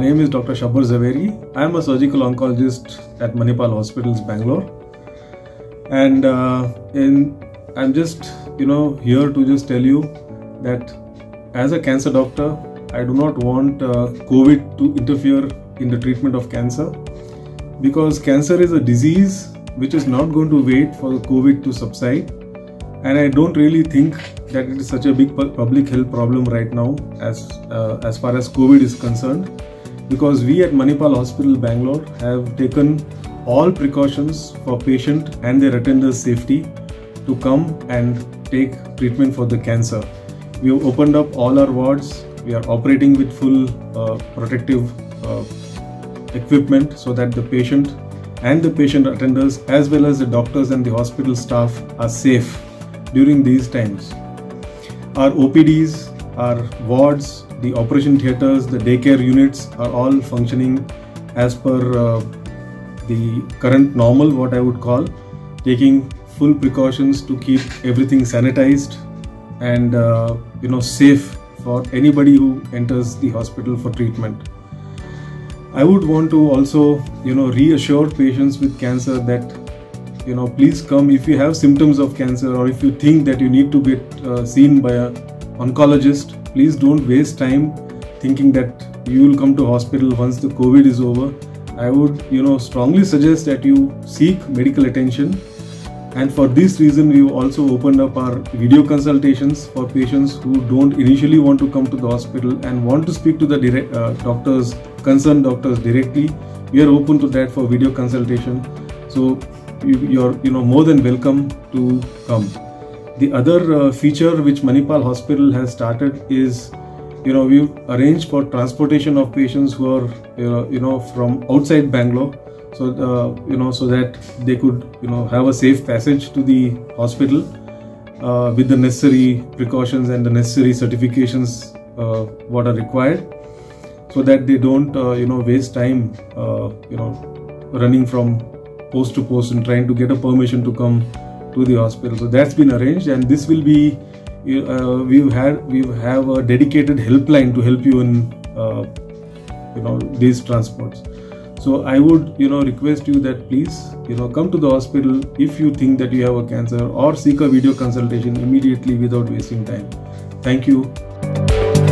name is Dr. Shabber Zaveri. I am a surgical oncologist at Manipal Hospitals, Bangalore, and uh, in, I'm just you know here to just tell you that as a cancer doctor, I do not want uh, COVID to interfere in the treatment of cancer because cancer is a disease which is not going to wait for COVID to subside, and I don't really think that it is such a big public health problem right now as uh, as far as COVID is concerned because we at Manipal Hospital Bangalore have taken all precautions for patient and their attenders safety to come and take treatment for the cancer. We have opened up all our wards. We are operating with full uh, protective uh, equipment so that the patient and the patient attenders as well as the doctors and the hospital staff are safe during these times. Our OPDs, our wards, the operation theaters, the daycare units are all functioning as per uh, the current normal, what I would call, taking full precautions to keep everything sanitized and uh, you know safe for anybody who enters the hospital for treatment. I would want to also you know reassure patients with cancer that you know please come if you have symptoms of cancer or if you think that you need to get uh, seen by a oncologist please don't waste time thinking that you will come to hospital once the covid is over. I would you know strongly suggest that you seek medical attention. And for this reason we've also opened up our video consultations for patients who don't initially want to come to the hospital and want to speak to the direct, uh, doctors concerned doctors directly. We are open to that for video consultation. So you, you're you know more than welcome to come the other uh, feature which Manipal Hospital has started is, you know, we've arranged for transportation of patients who are, uh, you know, from outside Bangalore. So, uh, you know, so that they could, you know, have a safe passage to the hospital uh, with the necessary precautions and the necessary certifications uh, what are required so that they don't, uh, you know, waste time, you know, running from post to post and trying to get a permission to come to the hospital. So that's been arranged, and this will be uh, we've had we have a dedicated helpline to help you in uh, you know these transports. So I would you know request you that please you know come to the hospital if you think that you have a cancer or seek a video consultation immediately without wasting time. Thank you.